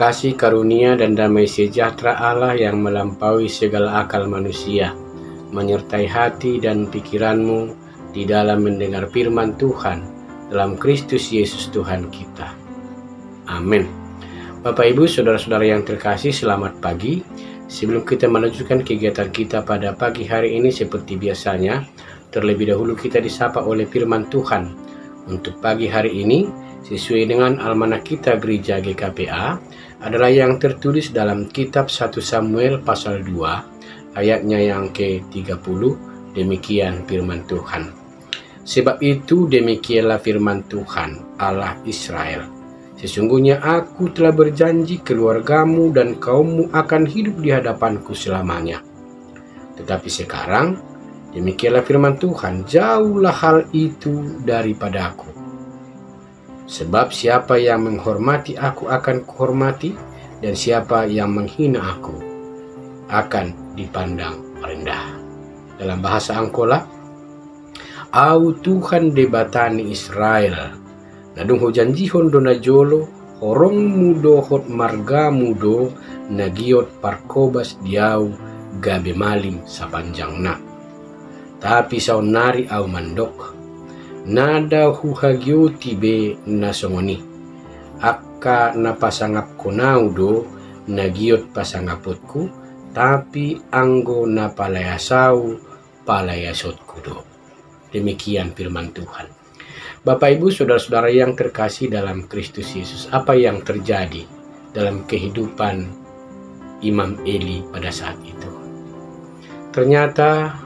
kasih karunia dan damai sejahtera Allah yang melampaui segala akal manusia, menyertai hati dan pikiranmu di dalam mendengar firman Tuhan dalam Kristus Yesus Tuhan kita. Amin. Bapak Ibu, saudara-saudara yang terkasih, selamat pagi. Sebelum kita melanjutkan kegiatan kita pada pagi hari ini seperti biasanya, terlebih dahulu kita disapa oleh firman Tuhan. Untuk pagi hari ini, sesuai dengan almanak kita gereja GKPA, adalah yang tertulis dalam kitab 1 Samuel pasal 2 ayatnya yang ke-30 demikian firman Tuhan. Sebab itu demikianlah firman Tuhan Allah Israel. Sesungguhnya aku telah berjanji keluargamu dan kaummu akan hidup di hadapanku selamanya. Tetapi sekarang demikianlah firman Tuhan jauhlah hal itu daripadaku Sebab siapa yang menghormati aku akan kuhormati, dan siapa yang menghina aku akan dipandang rendah. Dalam bahasa Angkola, Au Tuhan debatani Israel, nadung hujan jihon do jolo, horong mudo hot marga mudo, nagiot parkobas diau, gabe malim sapanjang na. Tapi saunari au mandok, nada huhagioti be nasongoni. Akka na pasangap ko naudo nagiot pasangapotku tapi anggo na palayasau palayasotku do. Demikian firman Tuhan. Bapak Ibu saudara-saudara yang terkasih dalam Kristus Yesus apa yang terjadi dalam kehidupan Imam Eli pada saat itu? Ternyata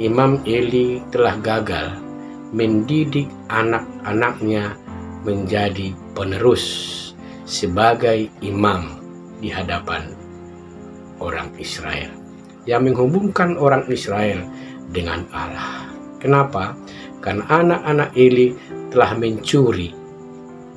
Imam Eli telah gagal mendidik anak-anaknya menjadi penerus sebagai imam di hadapan orang Israel yang menghubungkan orang Israel dengan Allah. Kenapa? Karena anak-anak Eli telah mencuri,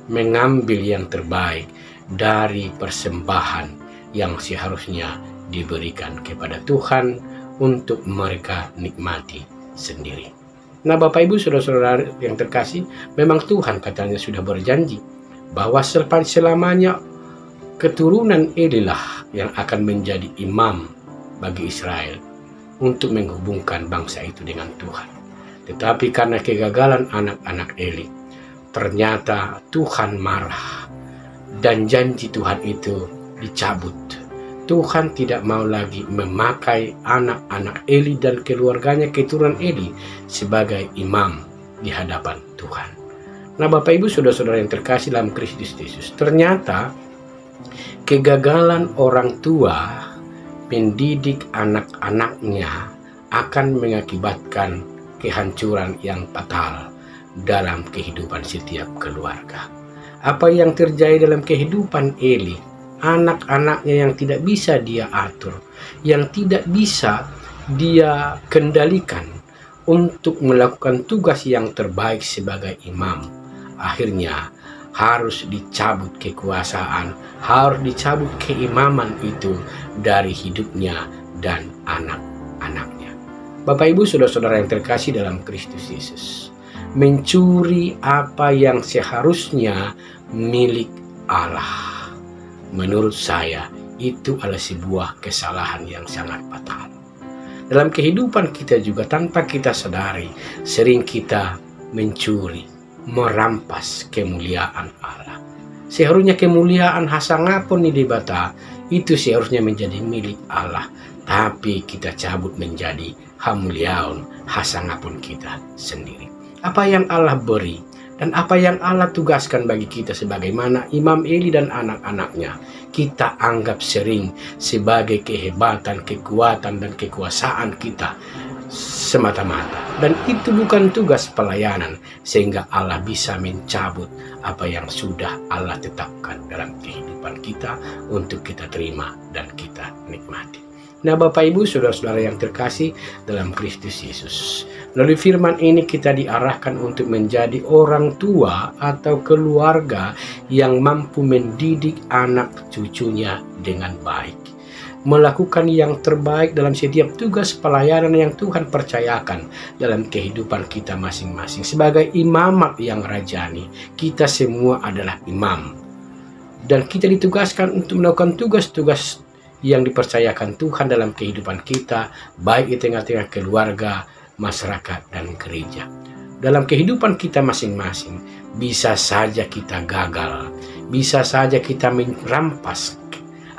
mengambil yang terbaik dari persembahan yang seharusnya diberikan kepada Tuhan untuk mereka nikmati sendiri. Nah Bapak Ibu Saudara-saudara yang terkasih, memang Tuhan katanya sudah berjanji bahwa selamanya keturunan Elilah yang akan menjadi imam bagi Israel untuk menghubungkan bangsa itu dengan Tuhan. Tetapi karena kegagalan anak-anak Eli, ternyata Tuhan marah dan janji Tuhan itu dicabut Tuhan tidak mau lagi memakai anak-anak Eli dan keluarganya keturunan Eli sebagai imam di hadapan Tuhan. Nah Bapak Ibu Saudara-saudara yang terkasih dalam Kristus Yesus, ternyata kegagalan orang tua mendidik anak-anaknya akan mengakibatkan kehancuran yang fatal dalam kehidupan setiap keluarga. Apa yang terjadi dalam kehidupan Eli anak-anaknya yang tidak bisa dia atur, yang tidak bisa dia kendalikan untuk melakukan tugas yang terbaik sebagai imam. Akhirnya harus dicabut kekuasaan, harus dicabut keimaman itu dari hidupnya dan anak-anaknya. Bapak Ibu saudara-saudara yang terkasih dalam Kristus Yesus, mencuri apa yang seharusnya milik Allah menurut saya itu adalah sebuah kesalahan yang sangat fatal. Dalam kehidupan kita juga tanpa kita sadari, sering kita mencuri, merampas kemuliaan Allah. Seharusnya kemuliaan hasangapun di debata itu seharusnya menjadi milik Allah, tapi kita cabut menjadi hamuliaun hasangapun kita sendiri. Apa yang Allah beri dan apa yang Allah tugaskan bagi kita sebagaimana Imam Eli dan anak-anaknya kita anggap sering sebagai kehebatan, kekuatan dan kekuasaan kita semata-mata dan itu bukan tugas pelayanan sehingga Allah bisa mencabut apa yang sudah Allah tetapkan dalam kehidupan kita untuk kita terima dan kita nikmati. Nah Bapak Ibu Saudara-saudara yang terkasih dalam Kristus Yesus. Melalui firman ini kita diarahkan untuk menjadi orang tua atau keluarga yang mampu mendidik anak cucunya dengan baik. Melakukan yang terbaik dalam setiap tugas pelayanan yang Tuhan percayakan dalam kehidupan kita masing-masing. Sebagai imamat yang rajani, kita semua adalah imam. Dan kita ditugaskan untuk melakukan tugas-tugas yang dipercayakan Tuhan dalam kehidupan kita, baik di tengah-tengah keluarga, masyarakat, dan gereja. Dalam kehidupan kita masing-masing, bisa saja kita gagal, bisa saja kita merampas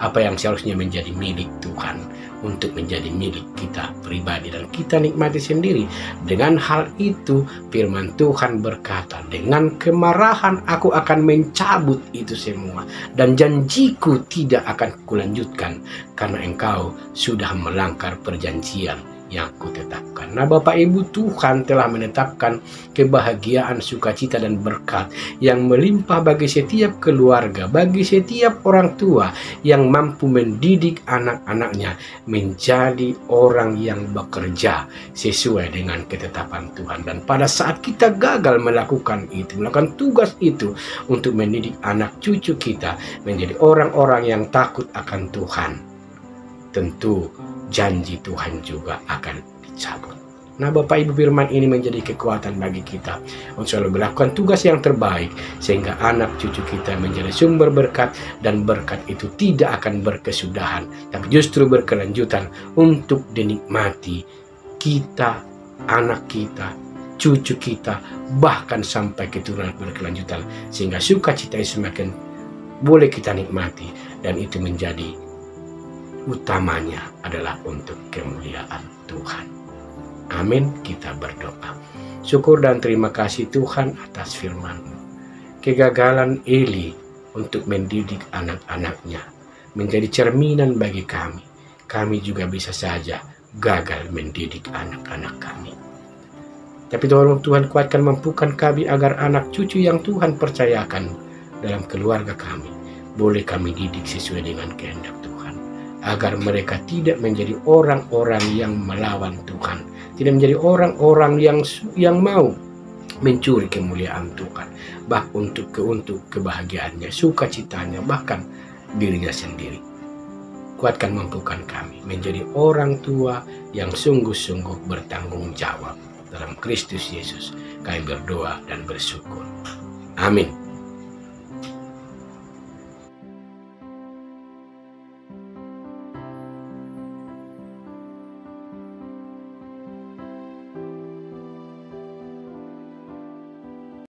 apa yang seharusnya menjadi milik Tuhan untuk menjadi milik kita pribadi dan kita nikmati sendiri. Dengan hal itu firman Tuhan berkata, dengan kemarahan aku akan mencabut itu semua dan janjiku tidak akan kulanjutkan karena engkau sudah melanggar perjanjian yang kutetapkan. Nah Bapak Ibu Tuhan telah menetapkan kebahagiaan, sukacita dan berkat yang melimpah bagi setiap keluarga, bagi setiap orang tua yang mampu mendidik anak-anaknya menjadi orang yang bekerja sesuai dengan ketetapan Tuhan. Dan pada saat kita gagal melakukan itu, melakukan tugas itu untuk mendidik anak cucu kita menjadi orang-orang yang takut akan Tuhan. Tentu janji Tuhan juga akan dicabut. Nah Bapak Ibu firman ini menjadi kekuatan bagi kita untuk selalu melakukan tugas yang terbaik sehingga anak cucu kita menjadi sumber berkat dan berkat itu tidak akan berkesudahan tapi justru berkelanjutan untuk dinikmati kita, anak kita, cucu kita bahkan sampai keturunan berkelanjutan sehingga sukacita semakin boleh kita nikmati dan itu menjadi utamanya adalah untuk kemuliaan Tuhan. Amin, kita berdoa. Syukur dan terima kasih Tuhan atas firman-Mu. Kegagalan Eli untuk mendidik anak-anaknya menjadi cerminan bagi kami. Kami juga bisa saja gagal mendidik anak-anak kami. Tapi tolong Tuhan kuatkan mampukan kami agar anak cucu yang Tuhan percayakan dalam keluarga kami boleh kami didik sesuai dengan kehendak agar mereka tidak menjadi orang-orang yang melawan Tuhan, tidak menjadi orang-orang yang yang mau mencuri kemuliaan Tuhan, bah untuk ke untuk kebahagiaannya, sukacitanya, bahkan dirinya sendiri. Kuatkan mampukan kami menjadi orang tua yang sungguh-sungguh bertanggung jawab dalam Kristus Yesus. Kami berdoa dan bersyukur. Amin.